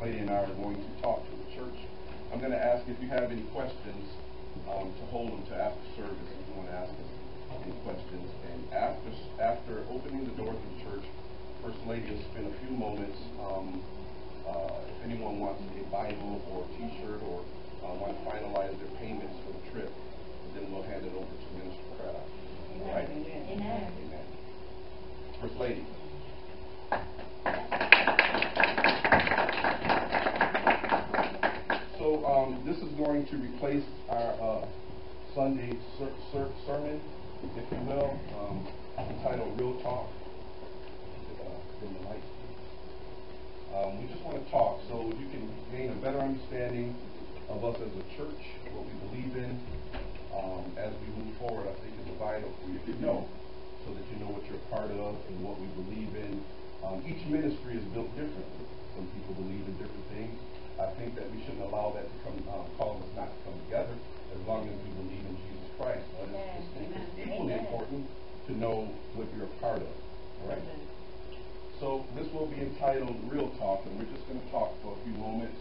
Lady and I are going to talk to the church. I'm going to ask if you have any questions um, to hold them to after service if you want to ask us any questions. And after after opening the doors of the church, First Lady will spend a few moments. Um, uh, if anyone wants a Bible or T-shirt or uh, want to finalize their payments for the trip, then we'll hand it over to Minister Craft. All right? Amen. Amen. First Lady. So um, this is going to replace our uh, Sunday ser- ser- sermon, if you will, um, entitled Real Talk. Uh. Um, we just want to talk so you can gain a better understanding of us as a church, what we believe in. Um, as we move forward, I think it's vital for you to know so that you know what you're part of and what we believe in. Um, each ministry is built differently. Some people believe in different things. I think that we shouldn't allow that to come, uh, cause us not to come together as long as we believe in Jesus Christ. But it's, equally Amen. important to know what you're a part of. Right? So this will be entitled Real Talk, and we're just going to talk for a few moments.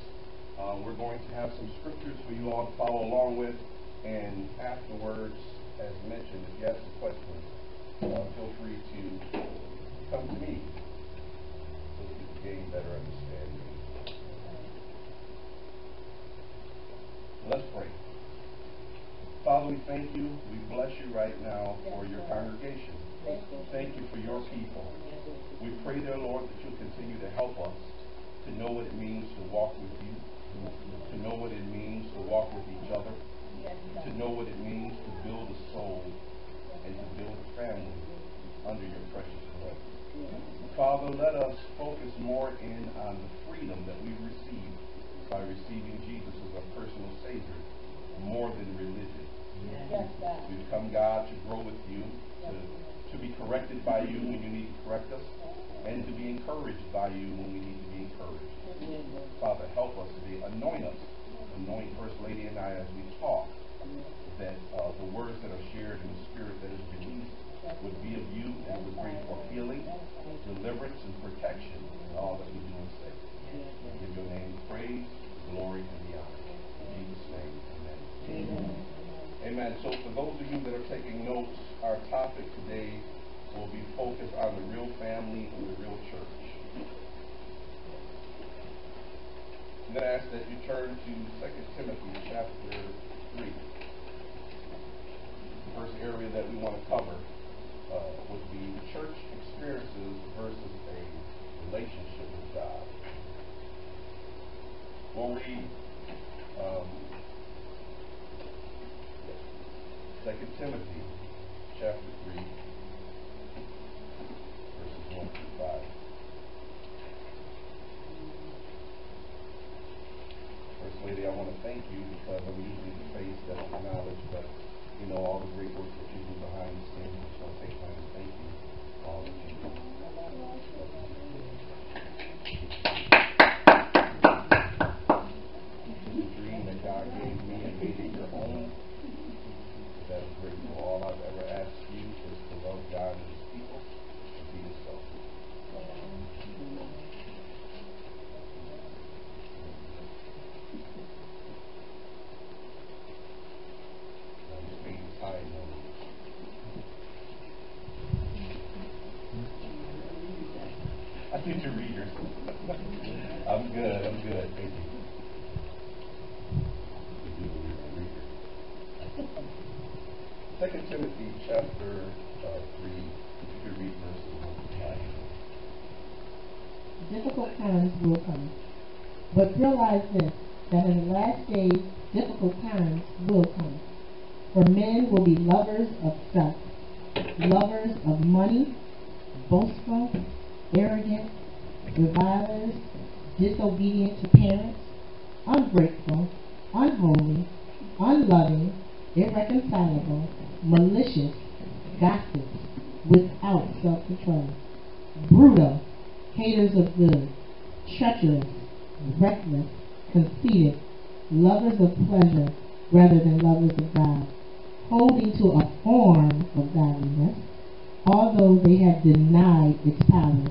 Uh, we're going to have some scriptures for you all to follow along with, and afterwards, as mentioned, if you have some questions, uh, feel free to come to me so that you can gain better understanding. Let's pray. Father, we thank you. We bless you right now for your congregation. Thank you for your people. We pray, dear Lord, that you'll continue to help us to know what it means to walk with you, to know what it means to walk with each other, to know what it means to build a soul and to build a family under your precious blood. Father, let us focus more in on the freedom that we receive by receiving Jesus as our personal Savior more than religion. Yes, We've come, God, to grow with you, to, to be corrected by you when you need to correct us, and to be encouraged by you when we need to be encouraged. Father, help us today. Anoint us. Anoint First Lady and I as we talk, that uh, the words that are shared and the spirit that is released would be of you and would bring forth healing, deliverance, and protection in all that we do and say. Give your name praise, glory, and the honor. In Jesus' name, amen. Amen. So for those of you that are taking notes, our topic today will be focused on the real family and the real church. I'm going to ask that you turn to 2 Timothy chapter 3. The first area that we want to cover uh, would be church experiences versus a relationship with God. We'll read um, 2 Timothy chapter 3, verses 1 through 5. First Lady, I want to thank you because I'm usually the face that's acknowledged, but you know all the great work that you do behind the scenes. I just want to take time to thank you all that you 2 Timothy chapter uh, 3, if you could read verse 1. Difficult times will come. But realize this, that in the last days, difficult times will come. For men will be lovers of self, lovers of money, boastful, arrogant, revilers, disobedient to parents, ungrateful, unholy, unloving, irreconcilable, malicious, gossips, without self-control, brutal, haters of good, treacherous, reckless, conceited, lovers of pleasure rather than lovers of God, holding to a form of godliness, although they have denied its power.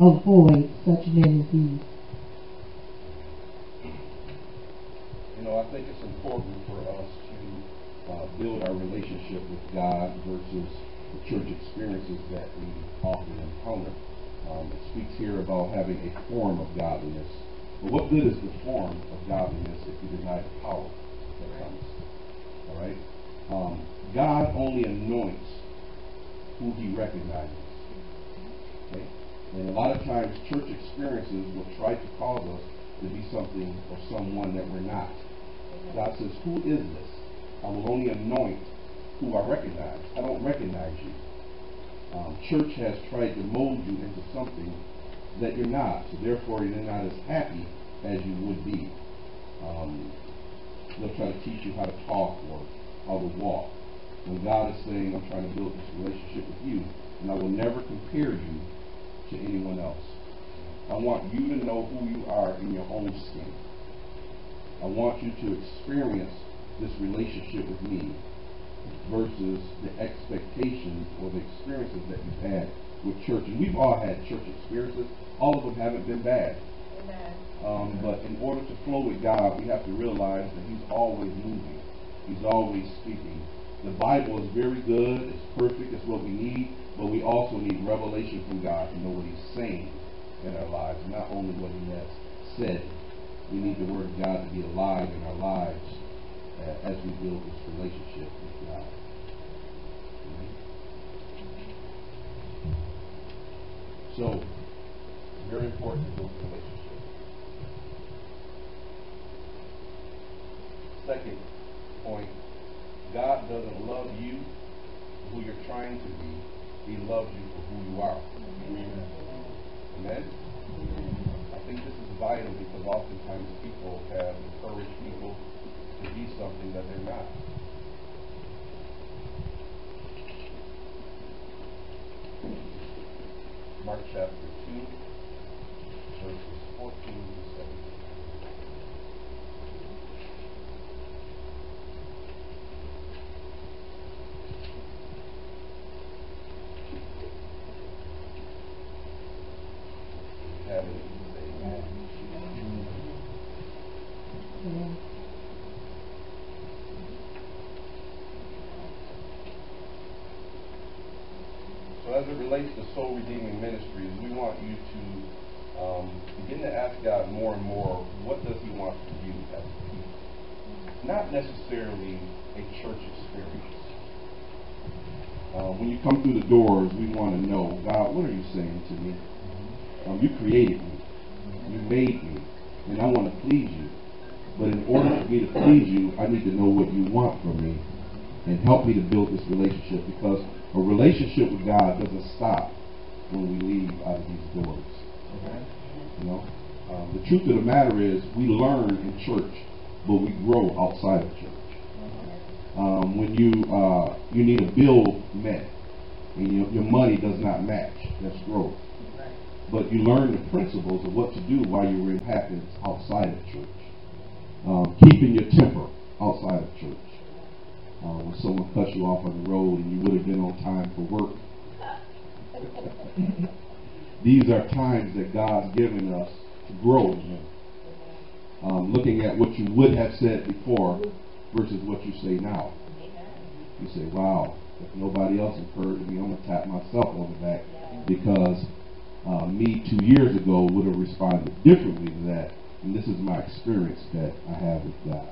Avoid such men as these. You know, I think it's important build our relationship with God versus the church experiences that we often encounter. Um, it speaks here about having a form of godliness. But what good is the form of godliness if you deny the power that comes? All right? Um, God only anoints who he recognizes. Okay? And a lot of times church experiences will try to cause us to be something or someone that we're not. God says, Who is this? I will only anoint who I recognize. I don't recognize you. Um, church has tried to mold you into something that you're not. So therefore, you're not as happy as you would be. Um, they'll try to teach you how to talk or how to walk. When God is saying, I'm trying to build this relationship with you, and I will never compare you to anyone else. I want you to know who you are in your own skin. I want you to experience this relationship with me versus the expectations or the experiences that you've had with church. And we've all had church experiences. All of them haven't been bad. Um, but in order to flow with God, we have to realize that He's always moving. He's always speaking. The Bible is very good. It's perfect. It's what we need. But we also need revelation from God to know what He's saying in our lives, not only what He has said. We need the Word of God to be alive in our lives as we build this relationship with God. So, very important to build a relationship. Second point, God doesn't love you who you're trying to be. He loves you for who you are. Amen? I think this is vital because oftentimes people have encouraged people to be something that they're not. Mark chapter 2, verses 14 to 17. Have it, say amen. Yeah. So as it relates to soul redeeming ministries, we want you to um, begin to ask God more and more, what does He want from you as a people? Not necessarily a church experience. Uh, when you come through the doors, we want to know, God, what are you saying to me? Um, you created me. You made me. And I want to please you. But in order for me to please you, I need to know what you want from me. And help me to build this relationship because a relationship with God doesn't stop when we leave out of these doors. You know? Um, the truth of the matter is, we learn in church, but we grow outside of church. Um, when you uh, you need a bill met, and your, your money does not match, that's growth. But you learn the principles of what to do while you're in happens outside of church. Um, keeping your temper outside of church. Uh, when someone cuts you off on the road and you would have been on time for work. These are times that God's given us to grow in Him. Um, looking at what you would have said before versus what you say now. You say, wow, if nobody else encouraged me, I'm going to tap myself on the back because uh, me two years ago would have responded differently to that. And this is my experience that I have with God.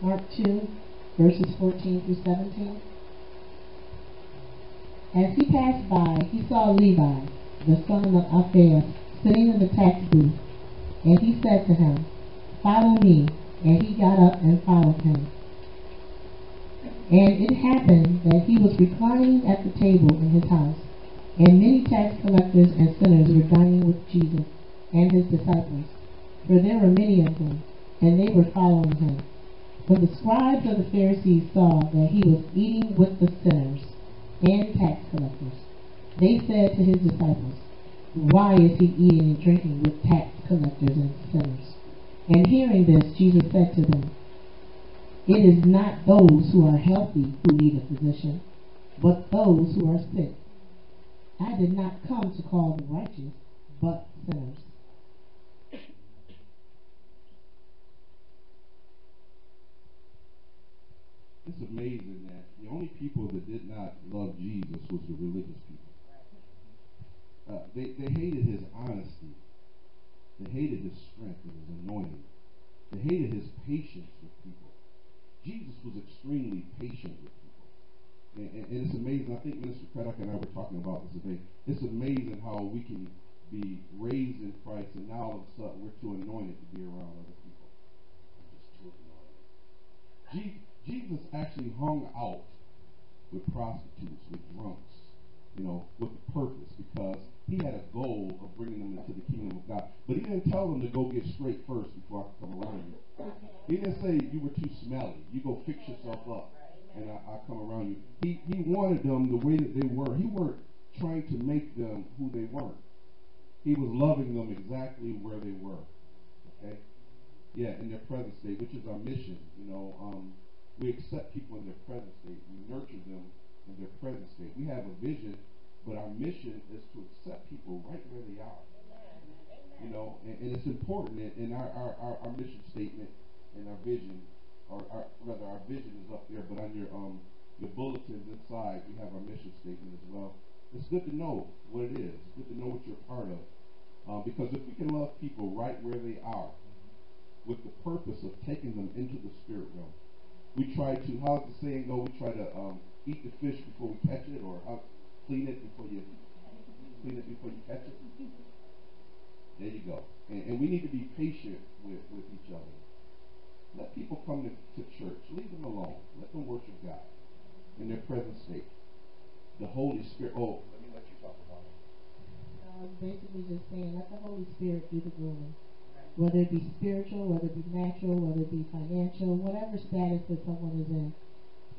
Mark 2, verses 14 through 17. As he passed by, he saw Levi, the son of Alphaeus, sitting in the tax booth, and he said to him, Follow me. And he got up and followed him. And it happened that he was reclining at the table in his house, and many tax collectors and sinners were dining with Jesus and his disciples, for there were many of them, and they were following him. When the scribes of the Pharisees saw that he was eating with the sinners and tax they said to his disciples, Why is he eating and drinking with tax collectors and sinners? And hearing this, Jesus said to them, It is not those who are healthy who need a physician, but those who are sick. I did not come to call the righteous, but sinners. It's amazing that the only people that did not love Jesus was the religious people. Uh, they, they hated his honesty. They hated his strength and his anointing. They hated his patience with people. Jesus was extremely patient with people. And, and, and it's amazing. I think Minister Craddock and I were talking about this today. It's amazing how we can be raised in Christ and now all of a sudden we're too anointed to be around other people. Just too anointed. Je- Jesus actually hung out with prostitutes, with drunks, you know, with a purpose because he had a goal of bringing them into the kingdom of God. But he didn't tell them to go get straight first before I could come around you. He didn't say you were too smelly. You go fix yourself up and I, I'll come around you. He, he wanted them the way that they were. He weren't trying to make them who they weren't. He was loving them exactly where they were. Okay? Yeah, in their present state, which is our mission. You know, um, we accept people in their present state. We nurture them in their present state. We have a vision, but our mission is to accept people right where they are. You know, and, and it's important. And, our, our, our, mission statement and our vision, or our, rather, our vision is up there, but on your um your bulletins inside, we have our mission statement as well. It's good to know what it is. It's good to know what you're part of. Um, because if we can love people right where they are, with the purpose of taking them into the spirit realm, we try to, how's the saying go? We try to um, eat the fish before we catch it, or how, clean it before you clean it before you catch it. There you go. And, and we need to be patient with, with each other. Let people come to, to church. Leave them alone. Let them worship God in their present state. The Holy Spirit. Oh, Let me let you talk about it. I was basically just saying, let the Holy Spirit do the grooming. Whether it be spiritual, whether it be natural, whether it be financial, whatever status that someone is in,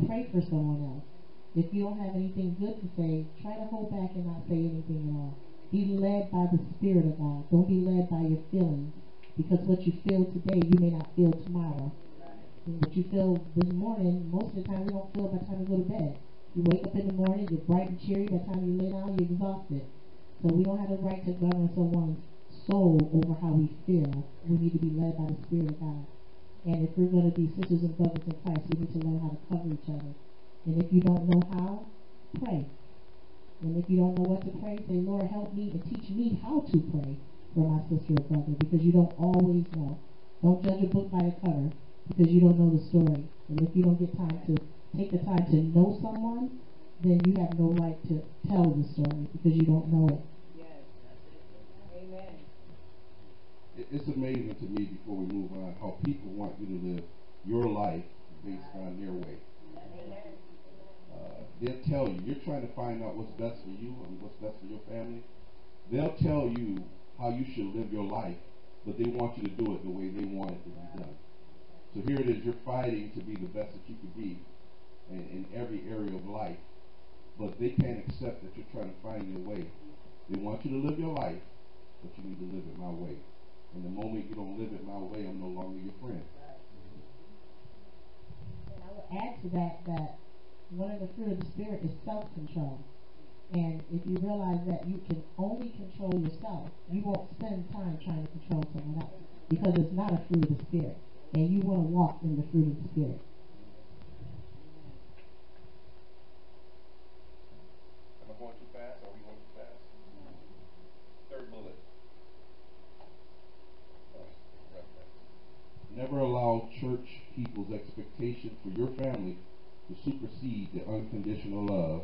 pray for someone else. If you don't have anything good to say, try to hold back and not say anything at all. Be led by the Spirit of God. Don't be led by your feelings. Because what you feel today, you may not feel tomorrow. And what you feel this morning, most of the time we don't feel by the time we go to bed. You wake up in the morning, you're bright and cheery. By the time you lay down, you're exhausted. So we don't have the right to govern someone's soul over how we feel. We need to be led by the Spirit of God. And if we're going to be sisters and brothers in Christ, we need to learn how to cover each other. And if you don't know how, pray. And if you don't know what to pray, say, Lord, help me and teach me how to pray for my sister or brother because you don't always know. Don't judge a book by the cover because you don't know the story. And if you don't get time to take the time to know someone, then you have no right to tell the story because you don't know it. Yes. Amen. it, it's amazing to me before we move on how people want you to live your life based on their way. They'll tell you, you're trying to find out what's best for you and what's best for your family. They'll tell you how you should live your life, but they want you to do it the way they want it to be done. So here it is, you're fighting to be the best that you could be in, in every area of life, but they can't accept that you're trying to find your way. They want you to live your life, but you need to live it my way. And the moment you don't live it my way, I'm no longer your friend. And I would add to that that one of the fruit of the Spirit is self-control. And if you realize that you can only control yourself, you won't spend time trying to control someone else because it's not a fruit of the Spirit. And you want to walk in the fruit of the Spirit. Am I going too fast? Are we going too fast? Third bullet. Oh, right there. Never allow church people's expectation for your family to supersede the unconditional love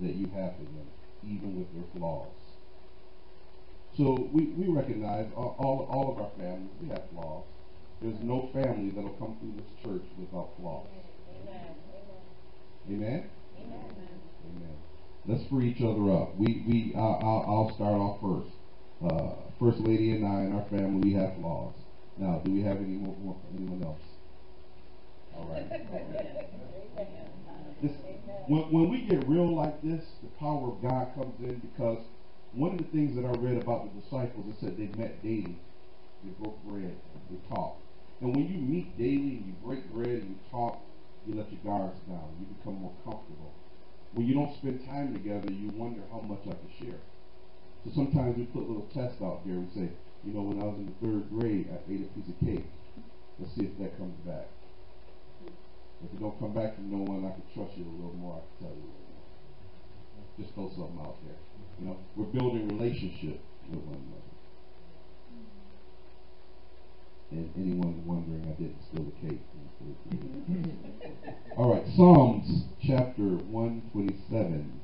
that you have for them, even with their flaws. So we, we recognize all, all, all of our families, we have flaws. There's no family that'll come through this church without flaws. Amen? Amen. Let's free each other up. We, we, uh, I'll, I'll start off first. Uh, First Lady and I and our family, we have flaws. Now, do we have anyone else? This, when, when we get real like this, the power of God comes in because one of the things that I read about the disciples, it said they met daily. They broke bread, they talked. And when you meet daily and you break bread and you talk, you let your guards down. You become more comfortable. when you don't spend time together, you wonder how much I can share. So sometimes we put little tests out there and say, you know, when I was in the third grade, I ate a piece of cake. Let's see if that comes back. If it don't come back from no one, I can trust you a little more. I can tell you a little more. Just throw something out there. You know, we're building relationship with one another. And anyone wondering, I didn't steal the cake. All right, Psalms chapter 127.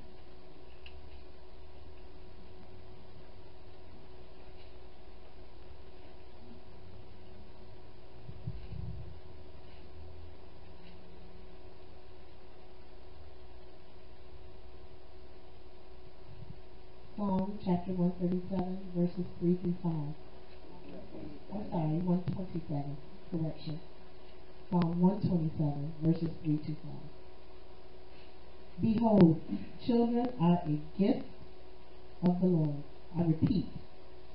Psalm chapter one thirty-seven, verses three through five. I'm sorry, one twenty-seven, correction. Psalm one twenty-seven, verses three to five. Behold, children are a gift of the Lord. I repeat,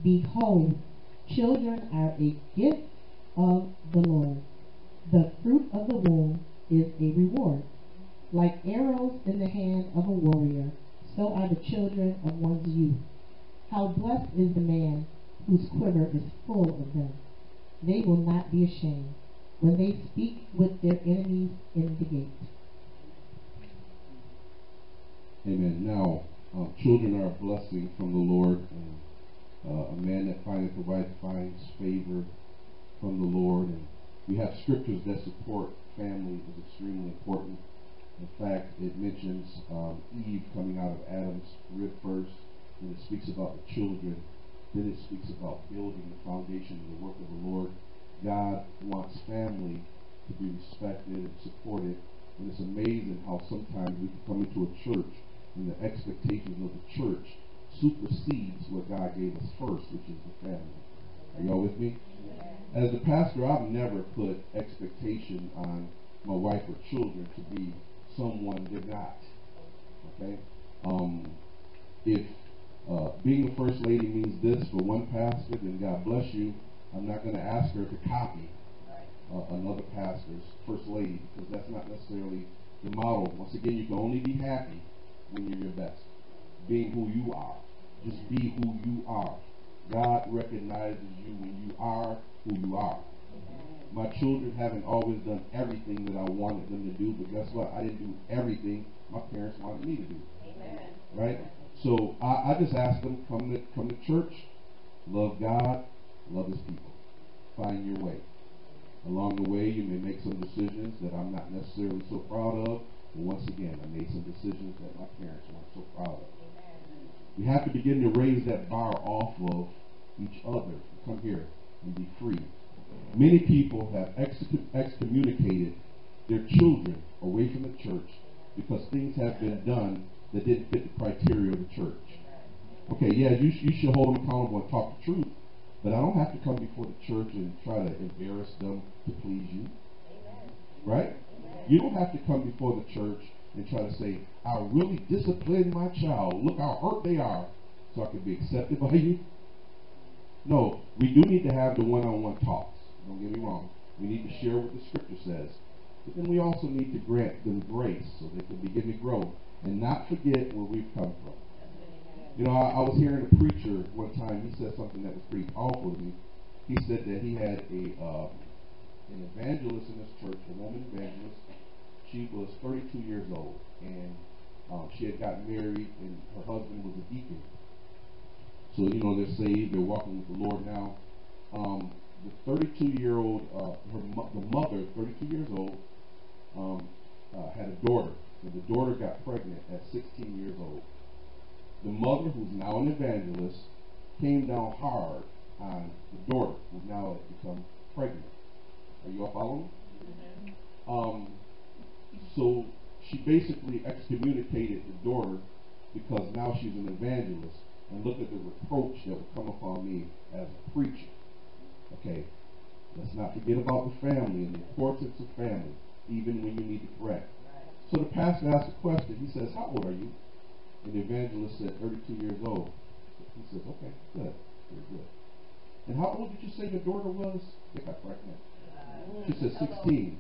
behold, children are a gift of the Lord. The fruit of the womb is a reward. Like arrows in the hand of a warrior, so are the children of one's youth. How blessed is the man whose quiver is full of them. They will not be ashamed when they speak with their enemies in the gate. Amen. Now, uh, children are a blessing from the Lord, and uh, a man that findeth a wife finds favor from the Lord. And we have scriptures that support family is extremely important. In fact, it mentions um, Eve coming out of Adam's rib first, and it speaks about the children. Then it speaks about building the foundation of the work of the Lord. God wants family to be respected and supported. And it's amazing how sometimes we can come into a church and the expectations of the church supersedes what God gave us first, which is the family. Are y'all with me? As a pastor, I've never put expectation on my wife or children to be someone they're not. Okay? Um, if uh, being the first lady means this for one pastor, then God bless you. I'm not going to ask her to copy uh, another pastor's first lady because that's not necessarily the model. Once again, you can only be happy when you're your best. Being who you are. Just be who you are. God recognizes you when you are who you are. My children haven't always done everything that I wanted them to do, but guess what? I didn't do everything my parents wanted me to do. Right? So I, I just ask them come to come to church, love God, love His people, find your way. Along the way, you may make some decisions that I'm not necessarily so proud of. But once again, I made some decisions that my parents weren't so proud of. We have to begin to raise that bar off of each other. Come here and be free. Many people have excom- excommunicated their children away from the church because things have been done that didn't fit the criteria of the church. Okay, yeah, you, you should hold them accountable and talk the truth, but I don't have to come before the church and try to embarrass them to please you. Right? You don't have to come before the church and try to say, I really disciplined my child. Look how hurt they are, so I can be accepted by you. No, we do need to have the one-on-one talks. Don't get me wrong. We need to share what the scripture says. But then we also need to grant them grace so they can begin to grow and not forget where we've come from. You know, I, I was hearing a preacher one time. He said something that was pretty powerful to me. He said that he had a um, an evangelist in his church, a woman evangelist. She was 32 years old, and um, she had gotten married, and her husband was a deacon. So you know they're saved, they're walking with the Lord now. Um, the 32 year old, uh, her mo- the mother, 32 years old, um, uh, had a daughter, the daughter got pregnant at 16 years old. The mother, who's now an evangelist, came down hard on the daughter, who now become pregnant. Are you all following? Um, so she basically excommunicated the daughter because now she's an evangelist. And look at the reproach that would come upon me as a preacher. Okay, let's not forget about the family and the importance of family, even when you need to correct. So the pastor asked a question. He says, How old are you? And the evangelist said, 32 years old. He says, Okay, good. Very good. And how old did you say your daughter was? They got pregnant. She said 16.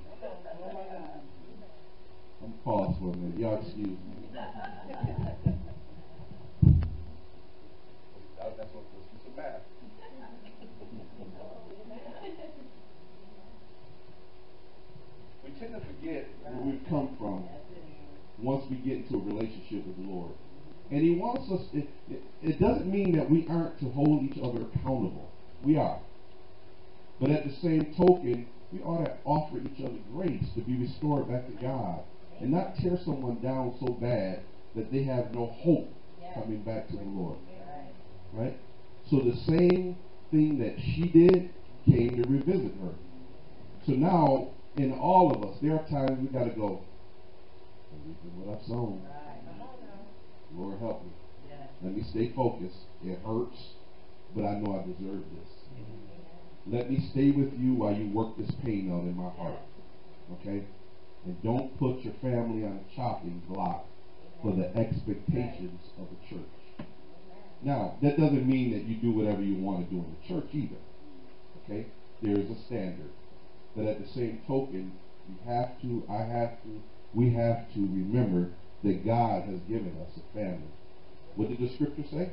I'm pause for a minute. Y'all excuse me. We tend to forget Where we've come from once we get into a relationship with the Lord. And He wants us, it, it, it doesn't mean that we aren't to hold each other accountable. We are. But at the same token, we ought to offer each other grace to be restored back to God and not tear someone down so bad that they have no hope coming back to the Lord. Right? So the same thing that she did came to revisit her. So now, in all of us, there are times we got to go, I'm what I've sown. Lord, help me. Let me stay focused. It hurts, but I know I deserve this. Let me stay with you while you work this pain out in my heart. Okay? And don't put your family on a chopping block for the expectations of the church. Now, that doesn't mean that you do whatever you want to do in the church either. Okay? There is a standard. But at the same token, you have to, I have to, we have to remember that God has given us a family. What did the scripture say?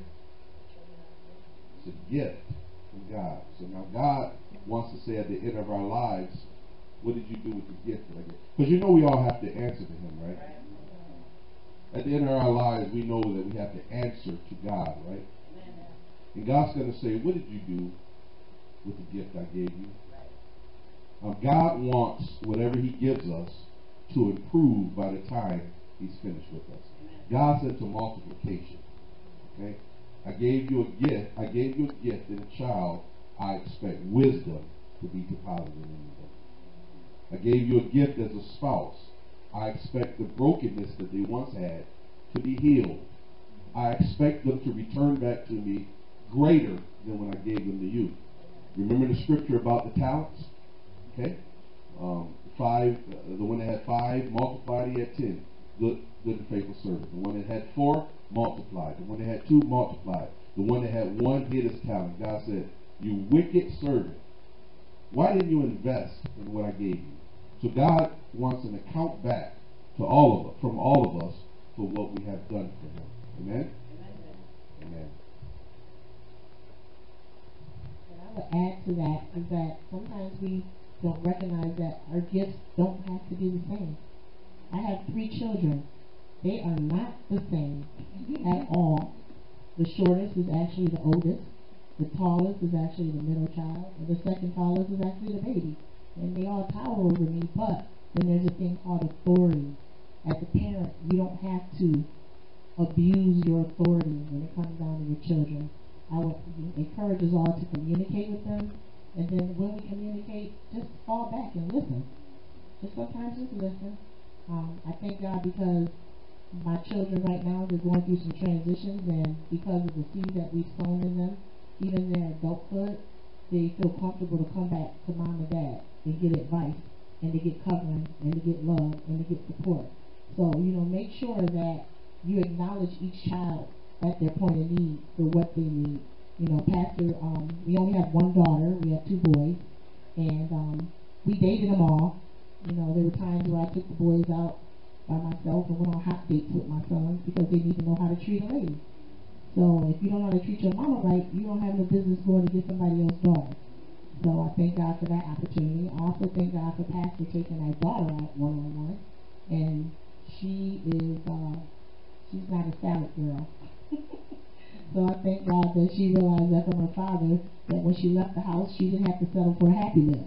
It's a gift from God. So now God wants to say at the end of our lives, what did you do with the gift that I gave? Because you know we all have to answer to Him, right? At the end of our lives, we know that we have to answer to God, right? And God's going to say, what did you do with the gift I gave you? Now, God wants whatever He gives us to improve by the time He's finished with us. God said to multiplication. Okay? I gave you a gift. I gave you a gift in a child. I expect wisdom to be deposited in them. I gave you a gift as a spouse. I expect the brokenness that they once had to be healed. I expect them to return back to me greater than when I gave them to you. Remember the scripture about the talents? Okay? Um, five, the one that had five multiplied, he had ten. Good, good and faithful servant. The one that had four multiplied. The one that had two multiplied. The one that had one hid his talent. God said, "You wicked servant, why didn't you invest in what I gave you?" So God wants an account back to all of us, from all of us, for what we have done for Him. Amen. Amen. And I would add to that is that sometimes we don't recognize that our gifts don't have to be the same. I have three children. They are not the same at all. The shortest is actually the oldest. The tallest is actually the middle child. And the second tallest is actually the baby. And they all tower over me, but then there's a thing called authority. As a parent, you don't have to abuse your authority when it comes down to your children. I would encourage us all to communicate with them, and then when we communicate, just fall back and listen. Just sometimes just listen. Um, I thank God because my children right now they're going through some transitions, and because of the seed that we've sown in them, even in their adulthood, they feel comfortable to come back to mom and dad and get advice, and to get covering, and to get love, and to get support. So you know, make sure that you acknowledge each child at their point of need for what they need. You know, Pastor, um, we only have one daughter, we have two boys, and um, we dated them all. You know, there were times where I took the boys out by myself and went on hot dates with my sons because they need to know how to treat a lady. So if you don't know how to treat your mama right, you don't have no business going to get somebody else's daughter. So I thank God for that opportunity. I also thank God for Pastor taking our daughter out one on one. And she is uh she's not a salad girl. so I thank God that she realized that from her father that when she left the house she didn't have to settle for a happy meal.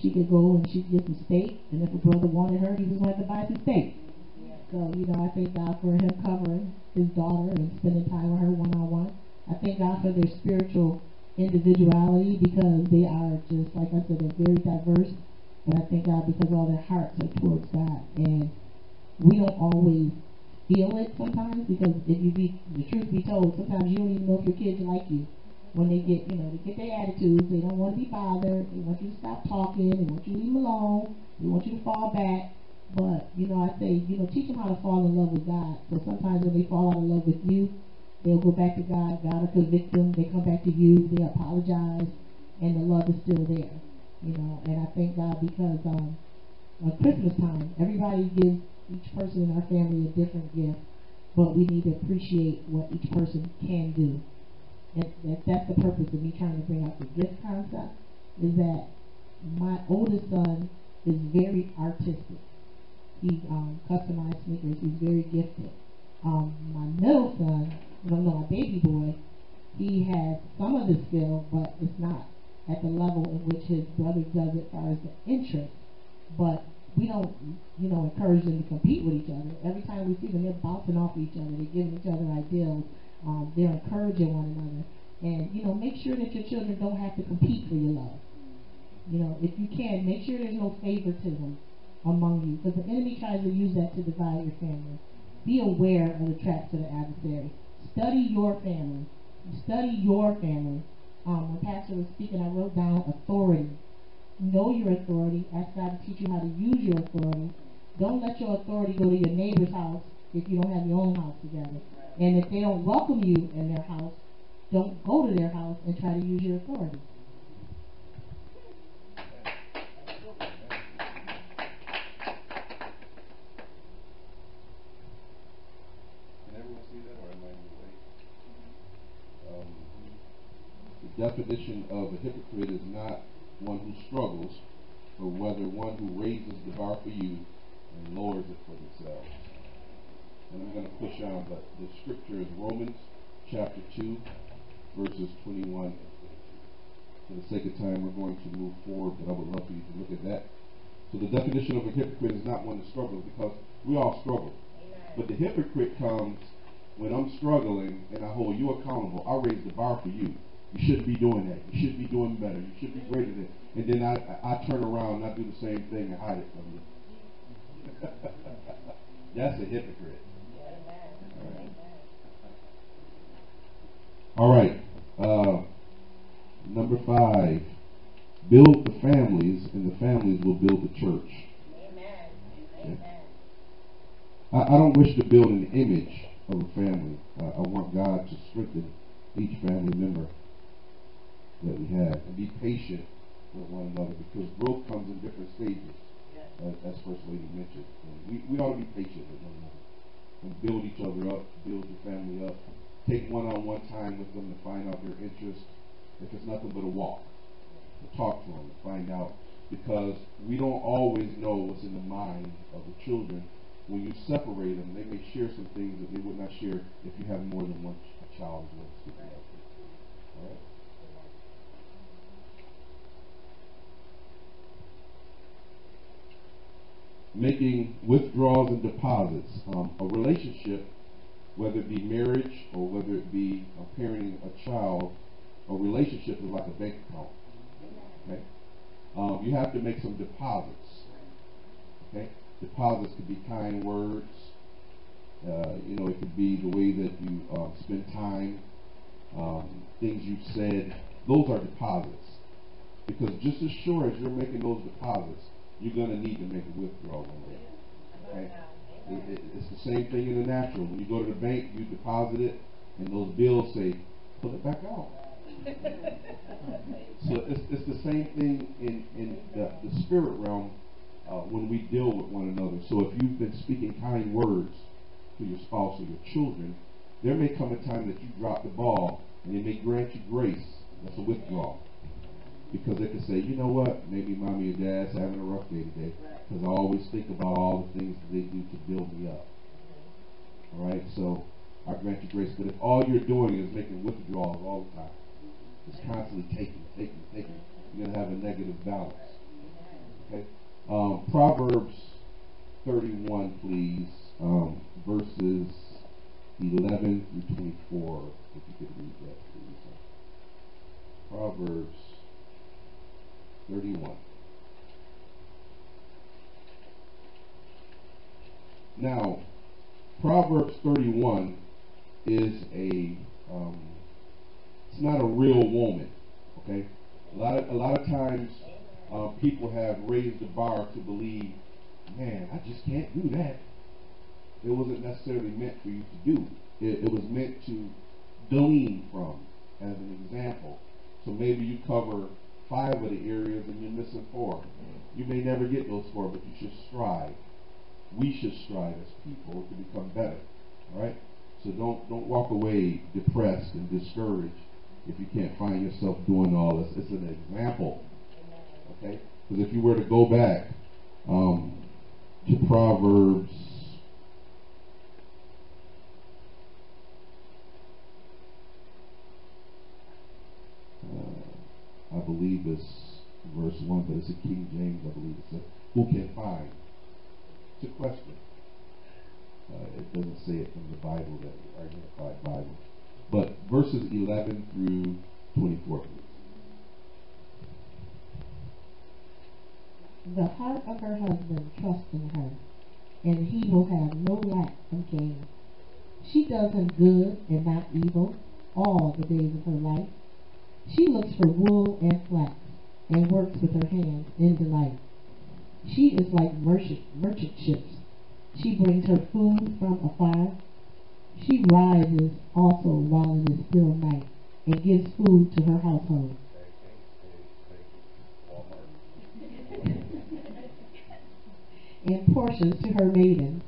She could go and she could get some steak and if her brother wanted her he was going to buy some steak. So, you know, I thank God for him covering his daughter and spending time with her one on one. I thank God for their spiritual individuality because they are just like I said, they're very diverse. But I thank God because all their hearts are towards God. And we don't always feel it sometimes because if you be the truth be told, sometimes you don't even know if your kids like you. When they get, you know, they get their attitudes, they don't want to be bothered, they want you to stop talking, they want you to leave them alone, they want you to fall back. But, you know, I say, you know, teach them how to fall in love with God. So sometimes when they fall out of love with you, they'll go back to God, God will convict them, they come back to you, they apologize, and the love is still there. You know, and I thank God because um at Christmas time, everybody gives each person in our family a different gift. but we need to appreciate what each person can do. And that, that's the purpose of me trying to bring out the gift concept, is that my oldest son is very artistic. He um, customized sneakers. He's very gifted. Um, my middle son, no, no, my baby boy, he has some of the skill, but it's not at the level in which his brother does it as far as the interest. But we don't, you know, encourage them to compete with each other. Every time we see them, they're bouncing off each other. They're giving each other ideas. Um, they're encouraging one another. And, you know, make sure that your children don't have to compete for your love. You know, if you can, make sure there's no favoritism among you. Because the enemy tries to use that to divide your family. Be aware of the traps of the adversary. Study your family. Study your family. Um, when Pastor was speaking, I wrote down authority. Know your authority. Ask God to teach you how to use your authority. Don't let your authority go to your neighbor's house if you don't have your own house together. And if they don't welcome you in their house, don't go to their house and try to use your authority. Um, the definition of a hypocrite is not one who struggles, but whether one who raises the bar for you and lowers it for themselves. And I'm going to push on, but the scripture is Romans chapter 2, verses 21 and 22. For the sake of time, we're going to move forward, but I would love for you to look at that. So the definition of a hypocrite is not one that struggles, because we all struggle. But the hypocrite comes when I'm struggling and I hold you accountable. I raise the bar for you. You shouldn't be doing that. You should be doing better. You should be greater than. And then I, I turn around and I do the same thing and hide it from you. That's a hypocrite. All right. Uh, number five. Build the families, and the families will build the church. Okay. I, I don't wish to build an image of a family. Uh, I want God to strengthen each family member that we have and be patient with one another because growth comes in different stages, as, as First Lady mentioned. And we, we ought to be patient with one another and build each other up, build your family up. Take one-on-one time with them to find out their interests. If it's nothing but a walk, to talk to them, to find out because we don't always know what's in the mind of the children when you separate them, they may share some things that they would not share if you have more than one ch- child as well. Speaking. All right. Making withdrawals and deposits. Um, a relationship, whether it be marriage or whether it be uh, parenting a child, a relationship is like a bank account. Okay. Um, you have to make some deposits. Okay. Deposits could be kind words. Uh, you know, it could be the way that you uh, spend time, um, things you've said. Those are deposits. Because just as sure as you're making those deposits, you're going to need to make a withdrawal one day. Okay? It, it, it's the same thing in the natural. When you go to the bank, you deposit it, and those bills say, put it back out. so it's, it's the same thing in, in the, the spirit realm uh, when we deal with one another. So if you've been speaking kind words to your spouse or your children, there may come a time that you drop the ball and it may grant you grace. That's a withdrawal. Because they can say, you know what, maybe mommy or dad's having a rough day today. Because I always think about all the things that they do to build me up. All right, so I grant you grace. But if all you're doing is making withdrawals all the time, it's constantly taking, taking, taking, you're going to have a negative balance. Okay? Um, Proverbs 31, please, um, verses 11 through 24. If you could read that, please. Proverbs 31. Now, Proverbs 31 is a, um, it's not a real woman, okay? A lot of, a lot of times, uh, people have raised the bar to believe, man, I just can't do that. It wasn't necessarily meant for you to do. It, it was meant to glean from, as an example. So maybe you cover five of the areas and you're missing four. You may never get those four, but you should strive. We should strive as people to become better. All right. So don't don't walk away depressed and discouraged if you can't find yourself doing all this. It's an example. Okay. Because if you were to go back um, to Proverbs. I believe it's verse 1, but it's a King James, I believe it says, Who can find? It's a question. Uh, it doesn't say it from the Bible, that our unified Bible. But verses 11 through 24, please. The heart of her husband trusts in her, and he will have no lack of gain. She does him good and not evil all the days of her life. She looks for wool and flax, and works with her hands in delight. She is like merchant, merchant ships. She brings her food from afar. She rises also while it is still night, and gives food to her household. and portions to her maidens.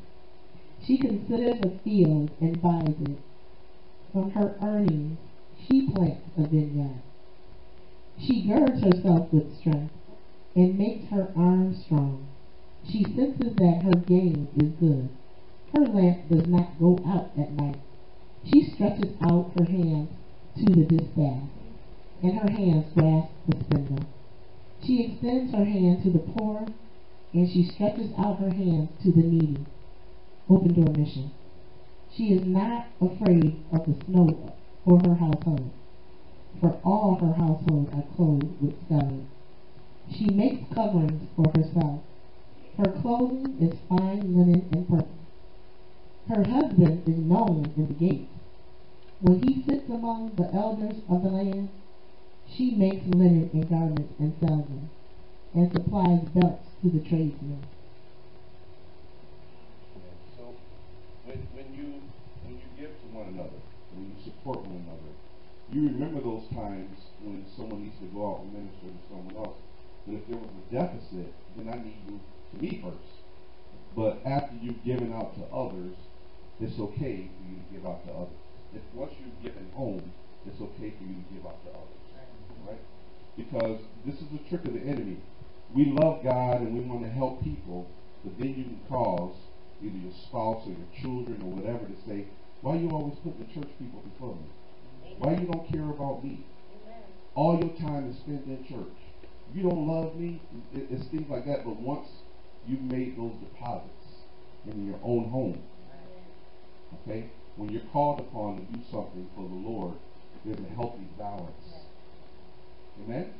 She considers a field and buys it. From her earnings, she plants a vineyard. She girds herself with strength and makes her arms strong. She senses that her gain is good. Her lamp does not go out at night. She stretches out her hands to the distaff, and her hands grasp the spindle. She extends her hand to the poor, and she stretches out her hands to the needy. Open door mission. She is not afraid of the snow for her household, for all her household are clothed with scarlet. She makes coverings for herself. Her clothing is fine linen and purple. Her husband is known in the gates. When he sits among the elders of the land, she makes linen and garments and sells them, and supplies belts to the tradesmen. So when, when you when you give to one another, when you support one another, you remember those times when someone needs to go out and minister to someone else. But if there was a deficit, then I need you to me first. But after you've given out to others, it's okay for you to give out to others. If once you've given home, it's okay for you to give out to others. Right? Because this is the trick of the enemy. We love God and we want to help people, but then you can cause either your spouse or your children or whatever to say, why you always put the church people before me? Why you don't care about me? All your time is spent in church. You don't love me. It, it's things like that. But once you've made those deposits in your own home, okay, when you're called upon to do something for the Lord, there's a healthy balance. Amen.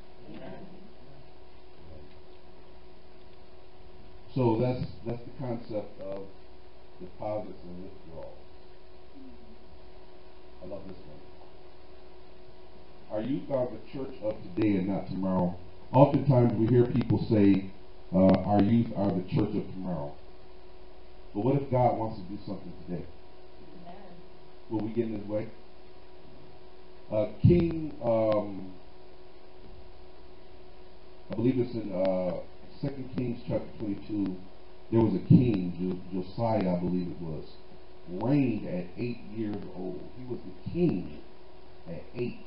So that's that's the concept of deposits and withdrawals. I love this one. Our youth are the church of today and not tomorrow. Oftentimes we hear people say, uh, our youth are the church of tomorrow. But what if God wants to do something today? Will we get in his way? Uh, King, um, I believe it's in uh, Second Kings chapter 22. There was a king, Josiah, I believe it was, reigned at eight years old. He was the king at eight.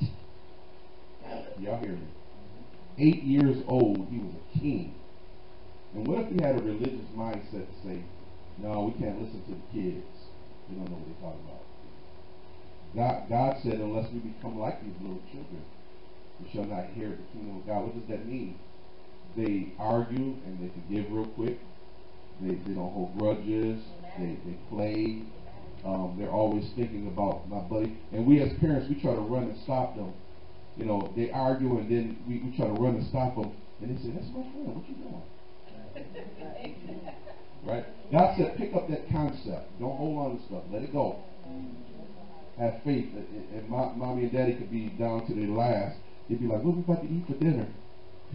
Y'all hear me? Eight years old, he was a king. And what if he had a religious mindset to say, no, we can't listen to the kids. They don't know what they're talking about. God, God said, unless we become like these little children, we shall not inherit the kingdom of God. What does that mean? They argue and they forgive real quick. They, they don't hold grudges. They, they play. Um, they're always thinking about my buddy. And we as parents, we try to run and stop them. You know, they argue and then we, we try to run and stop them. And they say, that's my friend. What you doing? Right? God said, pick up that concept. Don't hold on to stuff. Let it go. Have faith. And- my, mommy and daddy could be down to their last. They'd be like, what we about to eat for dinner?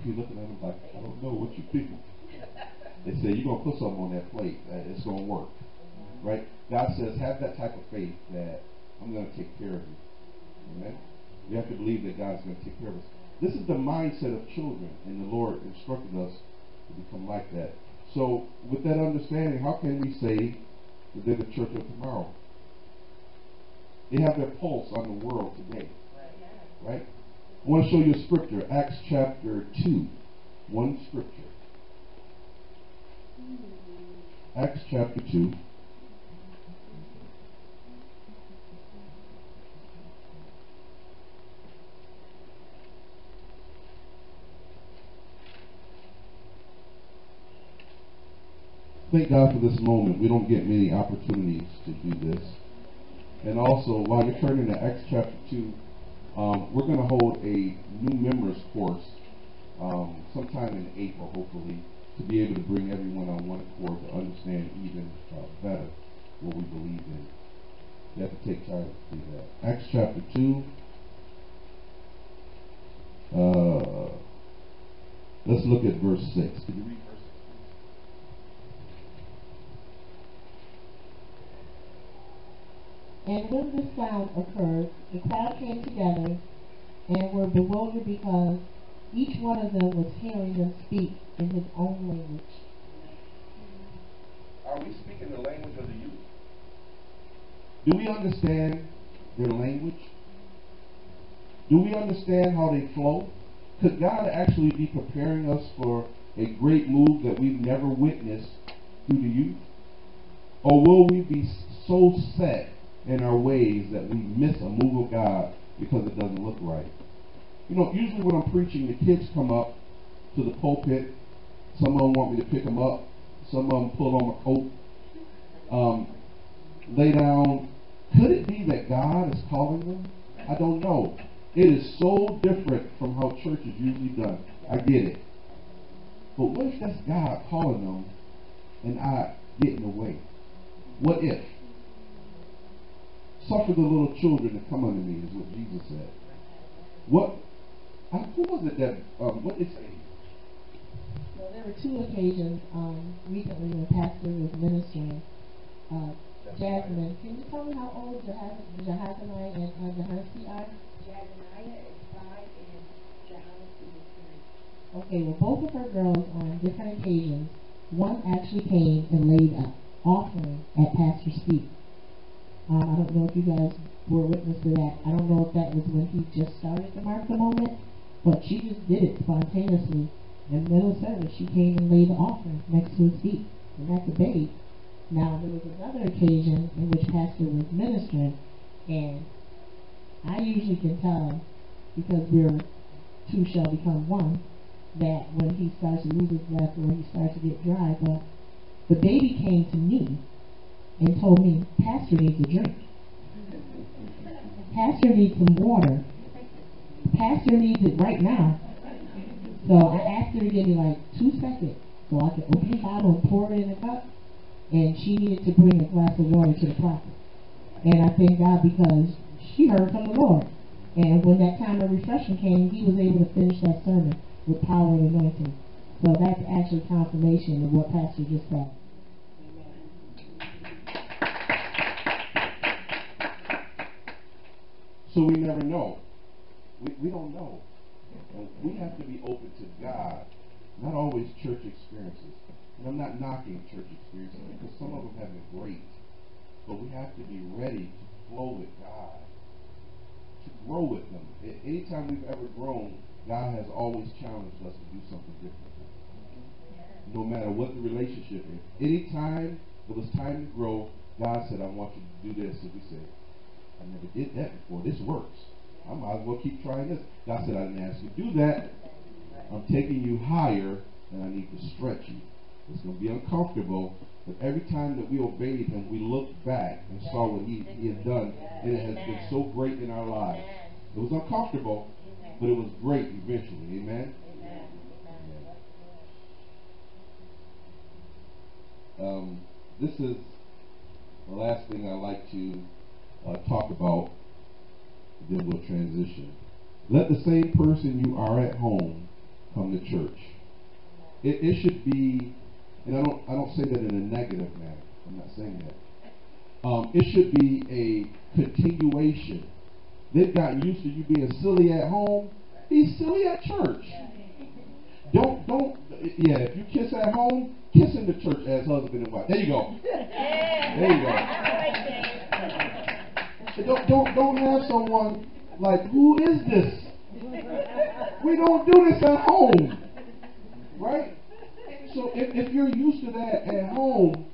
You're looking at them like, I don't know. What you think? They say, you're going to put something on that plate. It's going to work. Right? God says, have that type of faith that I'm going to take care of you. Amen? We have to believe that God's going to take care of us. This is the mindset of children, and the Lord instructed us to become like that. So, with that understanding, how can we say that they're the church of tomorrow? They have their pulse on the world today. Right? I want to show you a scripture, Acts chapter 2. One scripture. Acts chapter 2. Thank God for this moment. We don't get many opportunities to do this. And also, while you're turning to Acts chapter 2, um, we're going to hold a new members course um, sometime in April, hopefully, to be able to bring everyone on one accord to understand even uh, better what we believe in. You have to take time to do that. Acts chapter 2. Uh, let's look at verse 6. Could you read verse 6? And when this sound occurred, the crowd came together and were bewildered because each one of them was hearing them speak in his own language. Are we speaking the language of the youth? Do we understand their language? Do we understand how they flow? Could God actually be preparing us for a great move that we've never witnessed through the youth? Or will we be so set in our ways that we miss a move of God because it doesn't look right? You know, usually when I'm preaching, the kids come up to the pulpit. Some of them want me to pick them up. Some of them pull on my coat. Um, lay down. Could it be that God is calling them? I don't know. It is so different from how church is usually done. I get it. But what if that's God calling them and I get in the way? What if? Suffer the little children to come unto me is what Jesus said. What? Uh, who was it that? Um, what is it? So there were two occasions um, recently when Pastor was ministering. Uh, Jasmine, can you tell me how old Jehaz- Jehazaniah and uh, Jehoshaphat are? Jebediah is five and Jehoshaphat is three. Okay, well, both of her girls on different occasions, one actually came and laid an offering at Pastor's feet. Um, I don't know if you guys were witness to that. I don't know if that was when he just started to mark the moment, but she just did it spontaneously. In the middle of service, she came and laid the offering next to his feet, and that's a babe. Now, there was another occasion in which Pastor was ministering, and I usually can tell, because we're two shall become one, that when he starts to lose his breath or he starts to get dry, but the baby came to me and told me, Pastor needs a drink. Pastor needs some water. Pastor needs it right now. So I asked her to give me like two seconds so I could open the bottle and pour it in a cup. And she needed to bring a glass of water to the prophet. And I thank God because she heard from the Lord. And when that time of refreshing came, he was able to finish that sermon with power and anointing. So that's actually confirmation of what Pastor just said. So we never know. We, we don't know. And we have to be open to God, not always church experiences. And I'm not knocking church experiences because some of them have been great. But we have to be ready to flow with God, to grow with Him. Anytime we've ever grown, God has always challenged us to do something different. No matter what the relationship is. Anytime it was time to grow, God said, I want you to do this. And we said, I never did that before. This works. I might as well keep trying this. God said, I didn't ask you to do that. I'm taking you higher, and I need to stretch you. It's going to be uncomfortable, but every time that we obeyed Him, we looked back and saw what He, he had done, and it has been so great in our lives. It was uncomfortable, but it was great eventually. Amen? Um, this is the last thing I like to uh, talk about, then we'll transition. Let the same person you are at home come to church. It, it should be, and I don't, I don't say that in a negative manner. I'm not saying that. Um, it should be a continuation. They've gotten used to you being silly at home. Be silly at church. Don't, don't, yeah, if you kiss at home, kiss in the church as husband and wife. There you go. There you go. Don't don't don't have someone like who is this? We don't do this at home, right? So if, if you're used to that at home,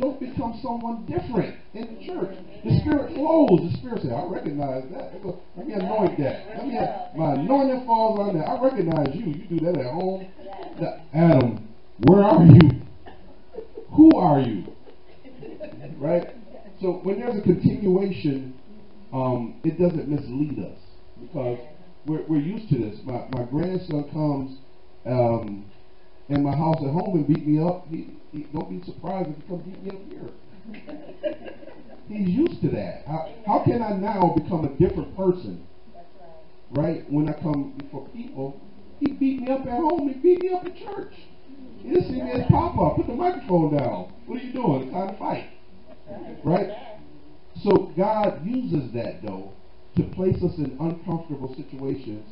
don't become someone different in the church. The Spirit flows. The Spirit says, I recognize that. Let me anoint that. Let me my anointing falls on that. I recognize you. You do that at home. Adam, where are you? Who are you? Right? So when there's a continuation, um, it doesn't mislead us because we're, we're used to this. My, my grandson comes um, in my house at home and beat me up. He, he, don't be surprised if he comes beat me up here. He's used to that. How, how can I now become a different person? Right? When I come before people, he beat me up at home. He beat me up at church. He didn't see me as Papa. Put the microphone down. What are you doing? It's time to fight. Right? So God uses that though to place us in uncomfortable situations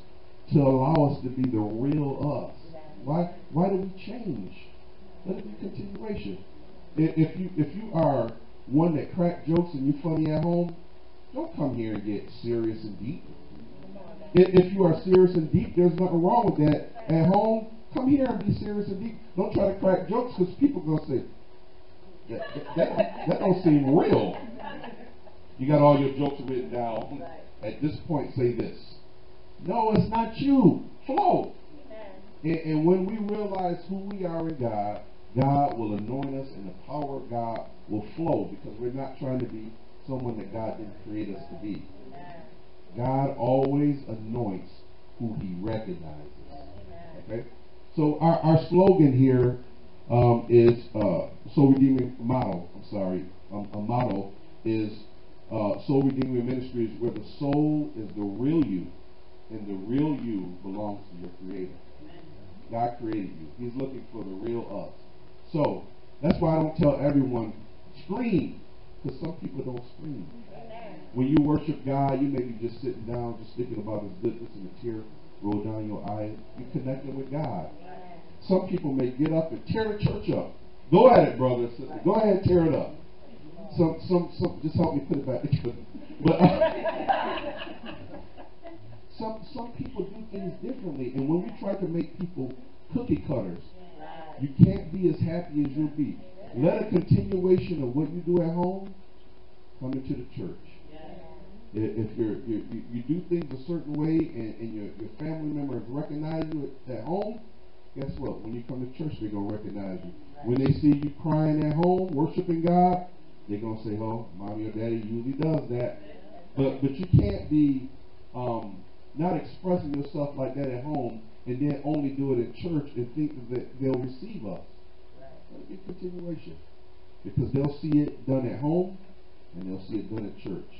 to allow us to be the real us. Why why do we change? Let it be continuation. If, you if you are one that crack jokes and you're funny at home, don't come here and get serious and deep. If, you are serious and deep, there's nothing wrong with that. At home, come here and be serious and deep. Don't try to crack jokes because people gonna say that, that, that, that don't seem real. You got all your jokes written down. At this point, say this. No, it's not you. Flow. And, and when we realize who we are in God, God will anoint us and the power of God will flow because we're not trying to be someone that God didn't create us to be. God always anoints who he recognizes. Okay? So our, our slogan here um, is uh, Soul Redeeming model, I'm sorry. Um, a model is uh, Soul Redeeming Ministries where the soul is the real you and the real you belongs to your creator. God created you. He's looking for the real us. So that's why I don't tell everyone scream because some people don't scream. When you worship God, you may be just sitting down, just thinking about His goodness, and a tear roll down your eye. You're connected with God. Some people may get up and tear the church up. Go at it, brother. Go ahead and tear it up. Some, some, some. Just help me put it back together. But uh, some, some people do things differently, and when we try to make people cookie cutters, you can't be as happy as you'll be. Let a continuation of what you do at home come into the church. If you're, you you do things a certain way and, and your, your family members recognize you at, at home, guess what? When you come to church, they're going to recognize you. When they see you crying at home, worshiping God, they're to say, oh, mommy or daddy usually does that. But, but you can't be um, not expressing yourself like that at home and then only do it at church and think that they'll receive us. That'll be continuation. Because they'll see it done at home and they'll see it done at church.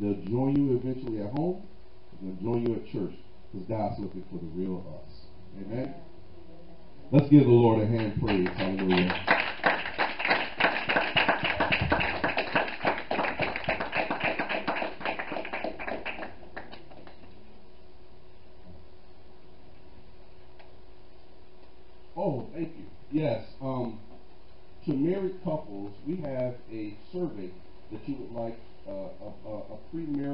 They'll join you eventually at home. They'll join you at church because God's looking for the real us. Amen. Let's give the Lord a hand praise. Hallelujah. Oh, thank you. Yes. Um, to married couples, we have a survey that you would like uh, a, a, a premarital